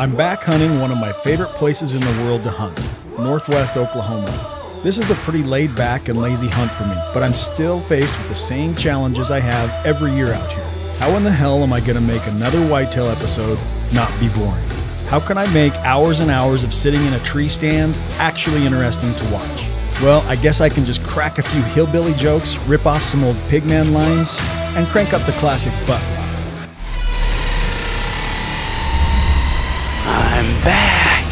I'm back hunting one of my favorite places in the world to hunt, Northwest Oklahoma. This is a pretty laid back and lazy hunt for me, but I'm still faced with the same challenges I have every year out here. How in the hell am I going to make another whitetail episode not be boring? How can I make hours and hours of sitting in a tree stand actually interesting to watch? Well, I guess I can just crack a few hillbilly jokes, rip off some old pigman lines, and crank up the classic butt back.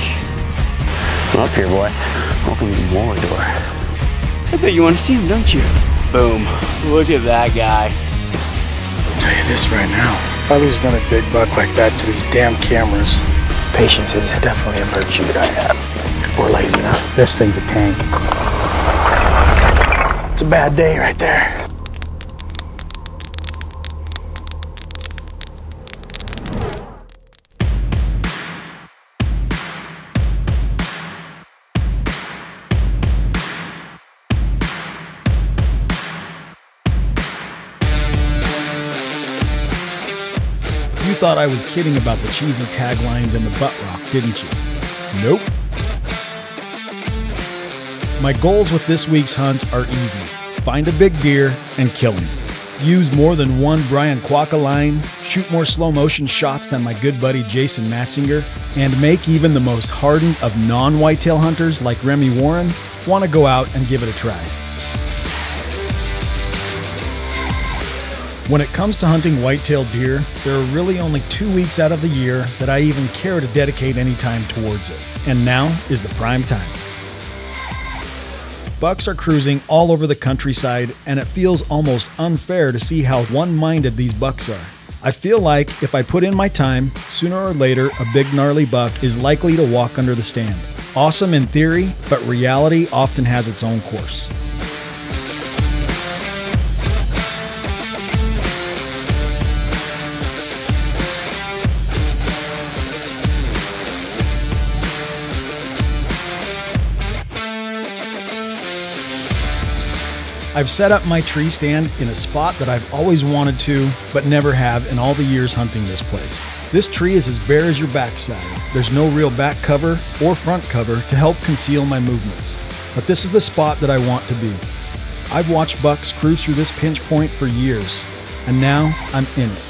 Come up here, boy. Welcome to Mordor. I bet you want to see him, don't you? Boom. Look at that guy. I'll tell you this right now. If I lose another big buck like that to these damn cameras, patience is definitely a virtue that I have. Or laziness. This thing's a tank. It's a bad day right there. Thought I was kidding about the cheesy taglines and the butt rock, didn't you? Nope. My goals with this week's hunt are easy find a big deer and kill him. Use more than one Brian Quaca line, shoot more slow motion shots than my good buddy Jason Matzinger, and make even the most hardened of non whitetail hunters like Remi Warren want to go out and give it a try. When it comes to hunting whitetail deer, there are really only two weeks out of the year that I even care to dedicate any time towards it. And now is the prime time. Bucks are cruising all over the countryside, and it feels almost unfair to see how one minded these bucks are. I feel like if I put in my time, sooner or later, a big gnarly buck is likely to walk under the stand. Awesome in theory, but reality often has its own course. I've set up my tree stand in a spot that I've always wanted to, but never have in all the years hunting this place. This tree is as bare as your backside. There's no real back cover or front cover to help conceal my movements. But this is the spot that I want to be. I've watched bucks cruise through this pinch point for years, and now I'm in it.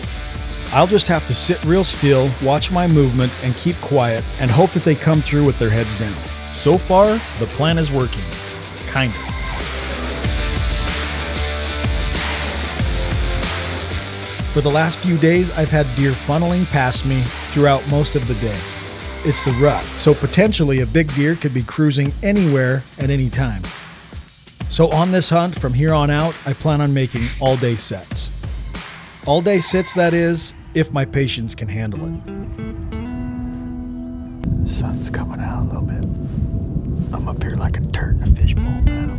I'll just have to sit real still, watch my movement, and keep quiet, and hope that they come through with their heads down. So far, the plan is working. Kind of. For the last few days, I've had deer funneling past me throughout most of the day. It's the rut, so potentially a big deer could be cruising anywhere at any time. So on this hunt, from here on out, I plan on making all day sets. All day sits, that is, if my patience can handle it. Sun's coming out a little bit. I'm up here like a turd in a fishbowl now.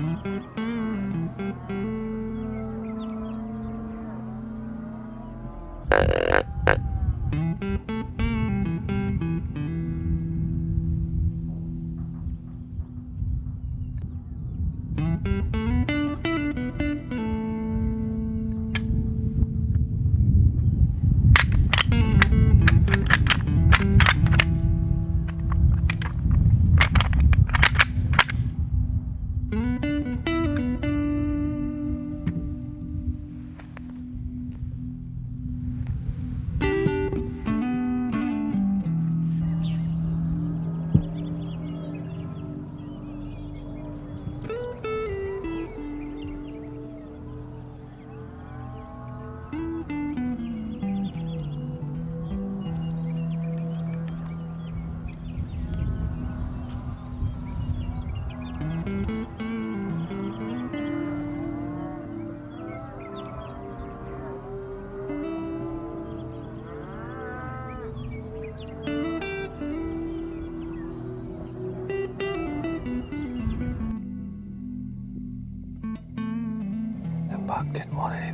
Mm-hmm.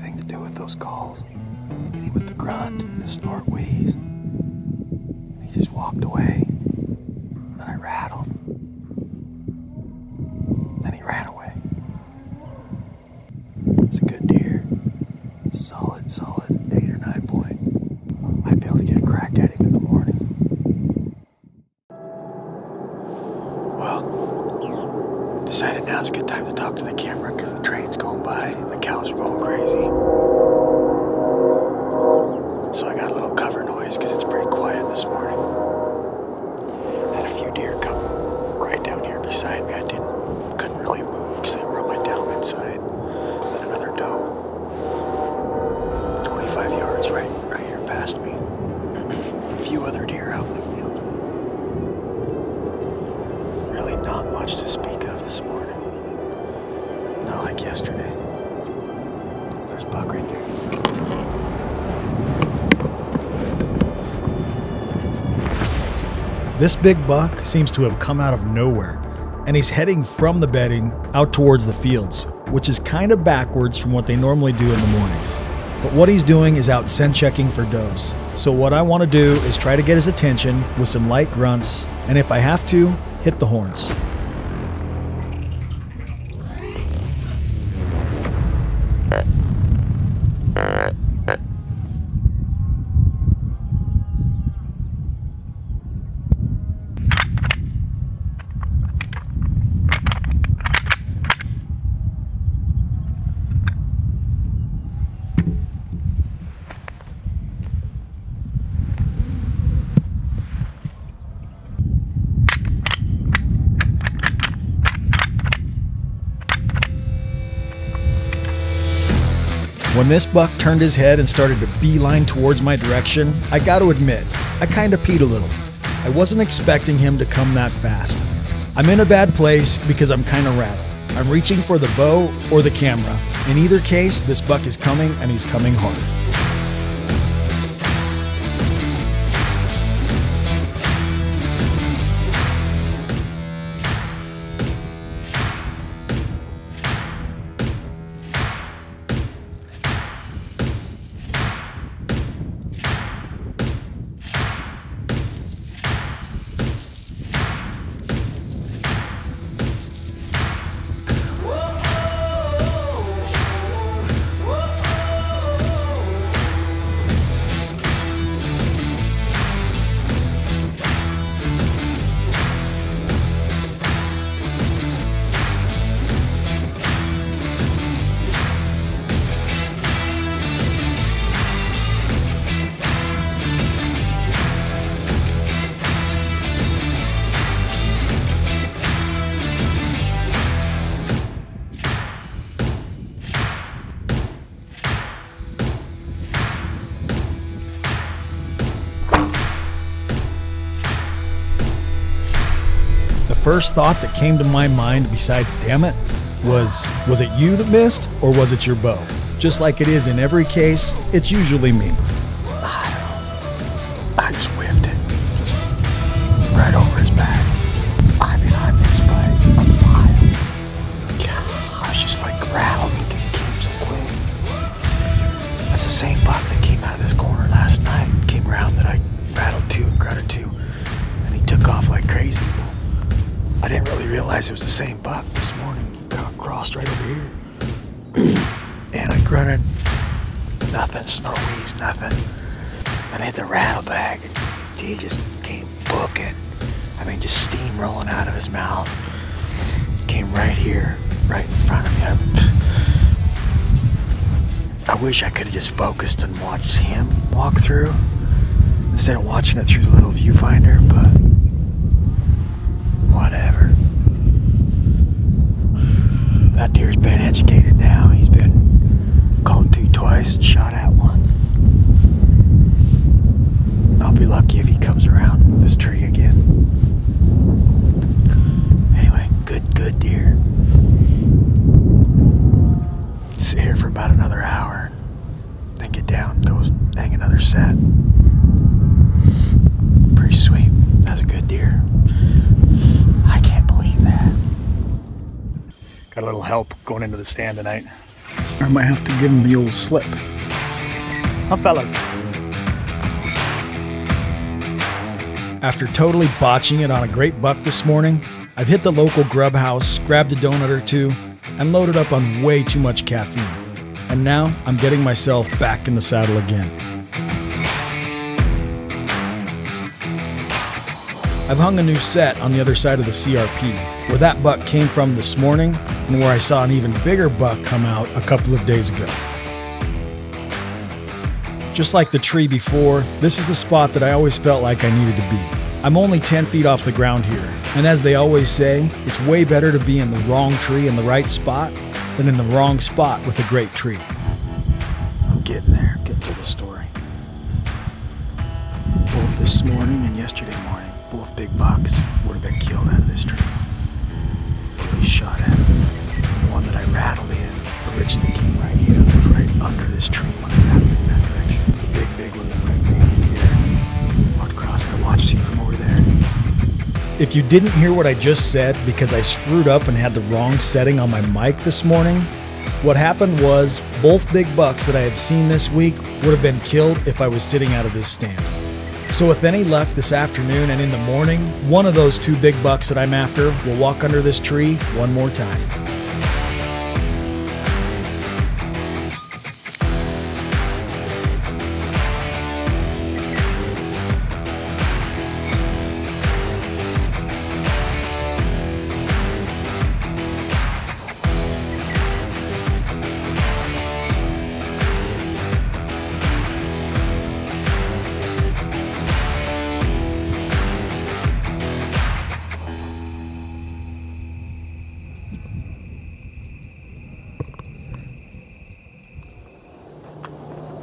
Anything to do with those calls. Hit him with the grunt and the snort wheeze. He just walked away. This big buck seems to have come out of nowhere, and he's heading from the bedding out towards the fields, which is kind of backwards from what they normally do in the mornings. But what he's doing is out scent checking for does. So what I want to do is try to get his attention with some light grunts, and if I have to, hit the horns. When this buck turned his head and started to beeline towards my direction, I got to admit, I kind of peed a little. I wasn't expecting him to come that fast. I'm in a bad place because I'm kind of rattled. I'm reaching for the bow or the camera. In either case, this buck is coming and he's coming hard. First thought that came to my mind, besides damn it, was was it you that missed or was it your bow? Just like it is in every case, it's usually me. Nothing, snort nothing. And I hit the rattle bag. He just came booking. I mean, just steam rolling out of his mouth. Came right here, right in front of me. I, I wish I could have just focused and watched him walk through instead of watching it through the little viewfinder, but whatever. That deer's been educated now. He's been called to twice and shot at I'll be lucky if he comes around this tree again. Anyway, good, good deer. Sit here for about another hour, then get down, go hang another set. Pretty sweet. That's a good deer. I can't believe that. Got a little help going into the stand tonight. I might have to give him the old slip. Huh, fellas? After totally botching it on a great buck this morning, I've hit the local grub house, grabbed a donut or two, and loaded up on way too much caffeine. And now I'm getting myself back in the saddle again. I've hung a new set on the other side of the CRP, where that buck came from this morning and where I saw an even bigger buck come out a couple of days ago. Just like the tree before, this is a spot that I always felt like I needed to be. I'm only 10 feet off the ground here, and as they always say, it's way better to be in the wrong tree in the right spot than in the wrong spot with a great tree. I'm getting there, getting to the story. Both this morning and yesterday morning, both big bucks would have been killed out of this tree. Police shot at. The one that I rattled in originally came right here. If you didn't hear what I just said because I screwed up and had the wrong setting on my mic this morning, what happened was both big bucks that I had seen this week would have been killed if I was sitting out of this stand. So, with any luck this afternoon and in the morning, one of those two big bucks that I'm after will walk under this tree one more time.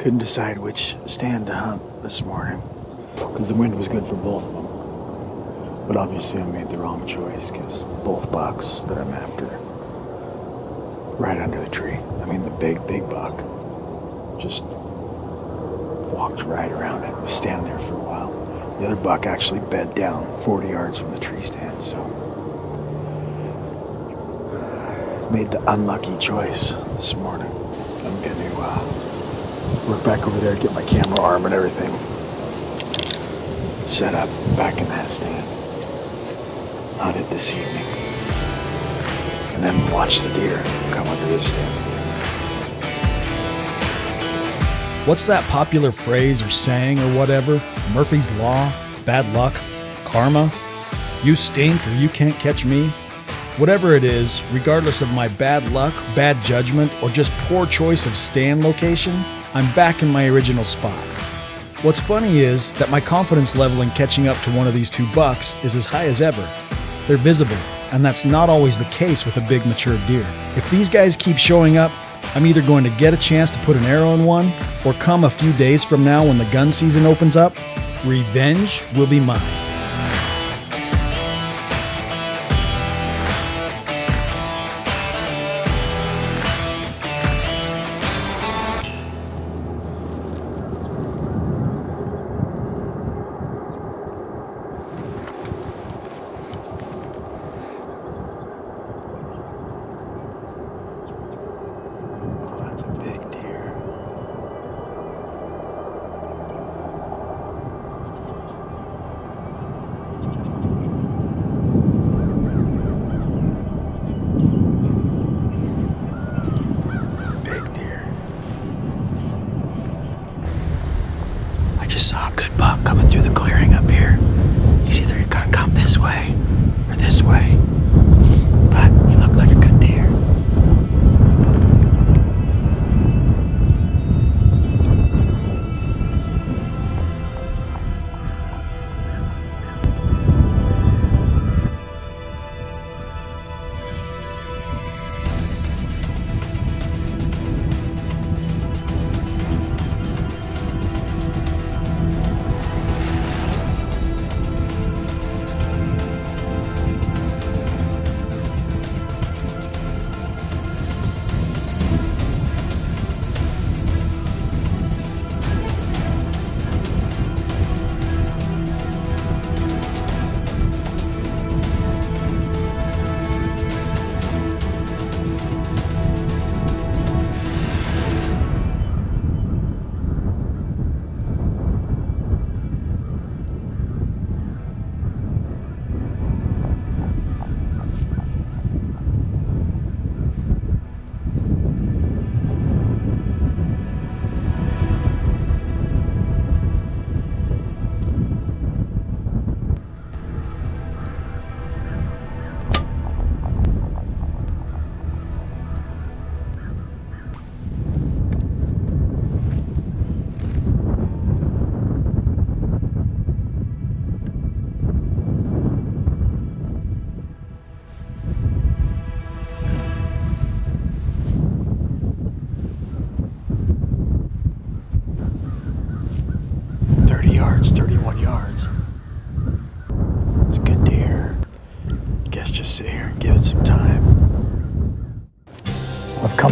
Couldn't decide which stand to hunt this morning because the wind was good for both of them. But obviously, I made the wrong choice because both bucks that I'm after, right under the tree. I mean, the big, big buck just walked right around it, was standing there for a while. The other buck actually bed down 40 yards from the tree stand, so made the unlucky choice this morning. I'm to uh, work back over there, get my camera arm and everything set up back in that stand. Hunt it this evening. And then watch the deer come under this stand. What's that popular phrase or saying or whatever? Murphy's Law? Bad luck? Karma? You stink or you can't catch me? Whatever it is, regardless of my bad luck, bad judgment, or just poor choice of stand location, I'm back in my original spot. What's funny is that my confidence level in catching up to one of these two bucks is as high as ever. They're visible, and that's not always the case with a big mature deer. If these guys keep showing up, I'm either going to get a chance to put an arrow in one, or come a few days from now when the gun season opens up, revenge will be mine.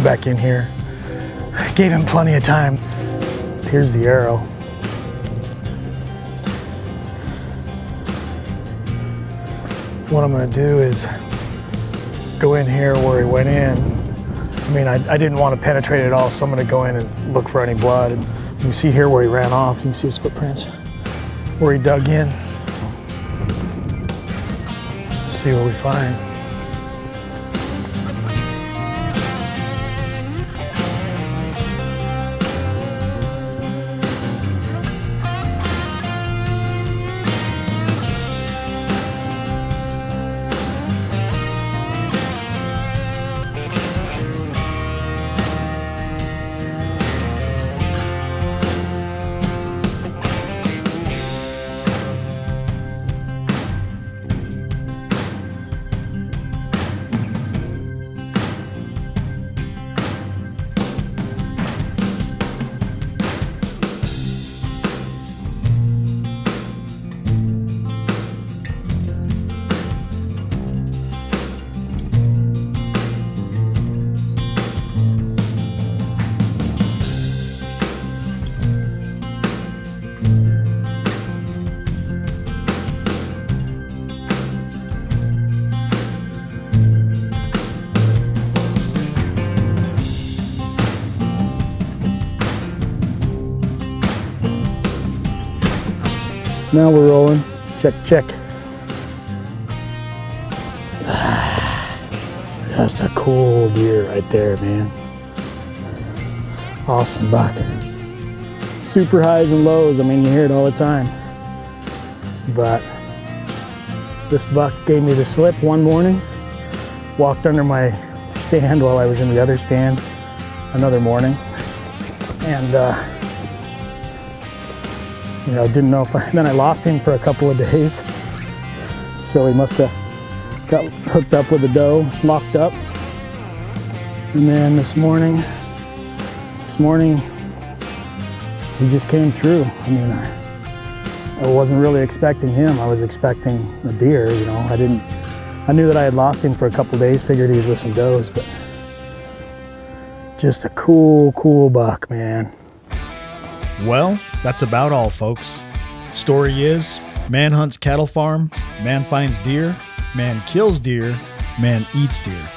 Come back in here. Gave him plenty of time. Here's the arrow. What I'm gonna do is go in here where he went in. I mean, I, I didn't want to penetrate it all, so I'm gonna go in and look for any blood. And you see here where he ran off. You can see his footprints. Where he dug in. See what we find. Now we're rolling. Check, check. Just a cool deer right there, man. Awesome buck. Super highs and lows. I mean, you hear it all the time. But this buck gave me the slip one morning. Walked under my stand while I was in the other stand another morning. And, uh, you know, didn't know if I, then I lost him for a couple of days. So he must have got hooked up with a doe, locked up. And then this morning, this morning, he just came through. I mean, I, I wasn't really expecting him. I was expecting a deer, you know. I didn't, I knew that I had lost him for a couple of days, figured he was with some does, but just a cool, cool buck, man. Well, that's about all, folks. Story is man hunts cattle farm, man finds deer, man kills deer, man eats deer.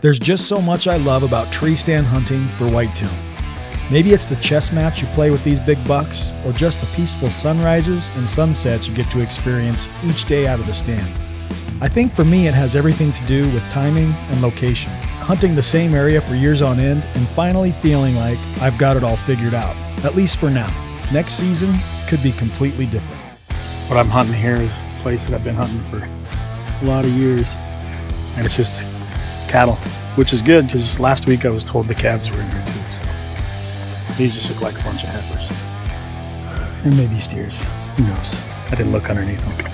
There's just so much I love about tree stand hunting for whitetail. Maybe it's the chess match you play with these big bucks, or just the peaceful sunrises and sunsets you get to experience each day out of the stand. I think for me, it has everything to do with timing and location. Hunting the same area for years on end and finally feeling like I've got it all figured out, at least for now. Next season could be completely different. What I'm hunting here is a place that I've been hunting for a lot of years. And it's just cattle, which is good because last week I was told the calves were in here too. So these just look like a bunch of heifers. And maybe steers. Who knows? I didn't look underneath them.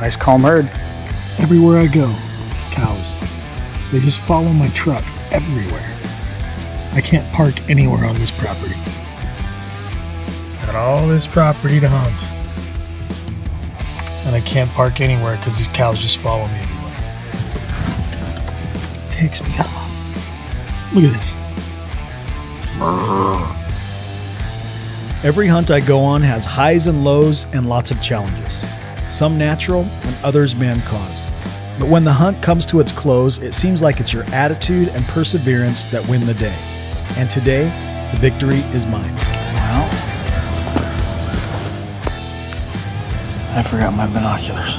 Nice calm herd. Everywhere I go, cows. They just follow my truck everywhere. I can't park anywhere on this property. Got all this property to hunt. And I can't park anywhere because these cows just follow me everywhere. Takes me off. Look at this. Every hunt I go on has highs and lows and lots of challenges, some natural and others man caused. But when the hunt comes to its close, it seems like it's your attitude and perseverance that win the day. And today, the victory is mine. Well, I forgot my binoculars.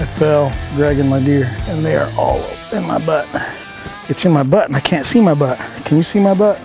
I fell dragging my deer, and they are all in my butt. It's in my butt, and I can't see my butt. Can you see my butt?